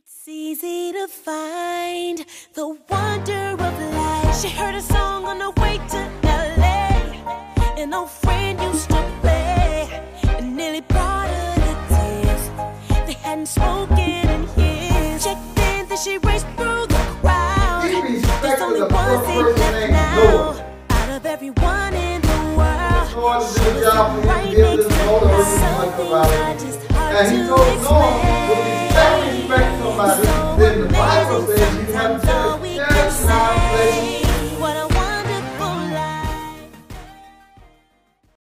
It's easy to find the wonder of life. She heard a song on the way to LA. An old friend used to play and nearly brought her to tears. They hadn't spoken in years. Checked in, then she raced through the crowd. He There's only the one seat left now. Noah. Out of everyone in the world. Going to the She was job for him, right next to her. he was like Something I just hard And he to explain in the Bible says you have to